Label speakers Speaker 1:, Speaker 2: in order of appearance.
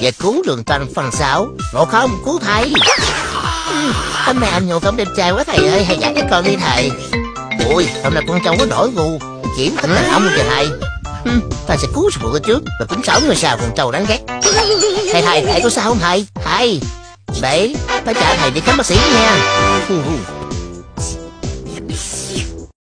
Speaker 1: và cứu đường toàn phần sáu ngộ không cứu thầy ừ, hôm nay anh ngộ không đẹp trai quá thầy ơi hãy dạy cho con đi thầy ui hôm nay con trâu có nổi ngu, kiểm thật là ông kìa thầy. Ừ, ta sẽ cứu phụ trước và cũng sống người sao con trâu đáng ghét. Thầy thầy thầy có sao không thầy? Thầy để phải trả thầy đi khám bác sĩ nha.